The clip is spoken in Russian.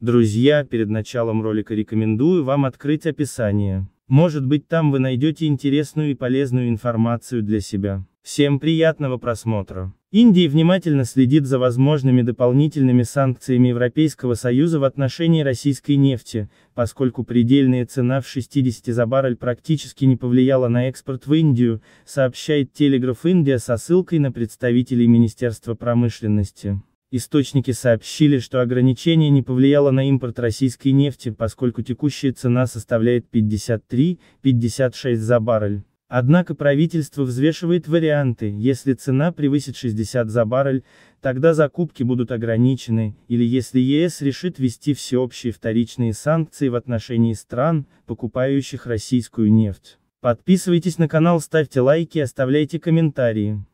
Друзья, перед началом ролика рекомендую вам открыть описание. Может быть там вы найдете интересную и полезную информацию для себя. Всем приятного просмотра. Индия внимательно следит за возможными дополнительными санкциями Европейского Союза в отношении российской нефти, поскольку предельная цена в 60 за баррель практически не повлияла на экспорт в Индию, сообщает Телеграф Индия со ссылкой на представителей Министерства промышленности. Источники сообщили, что ограничение не повлияло на импорт российской нефти, поскольку текущая цена составляет 53-56 за баррель. Однако правительство взвешивает варианты, если цена превысит 60 за баррель, тогда закупки будут ограничены, или если ЕС решит ввести всеобщие вторичные санкции в отношении стран, покупающих российскую нефть. Подписывайтесь на канал, ставьте лайки оставляйте комментарии.